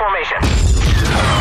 formation.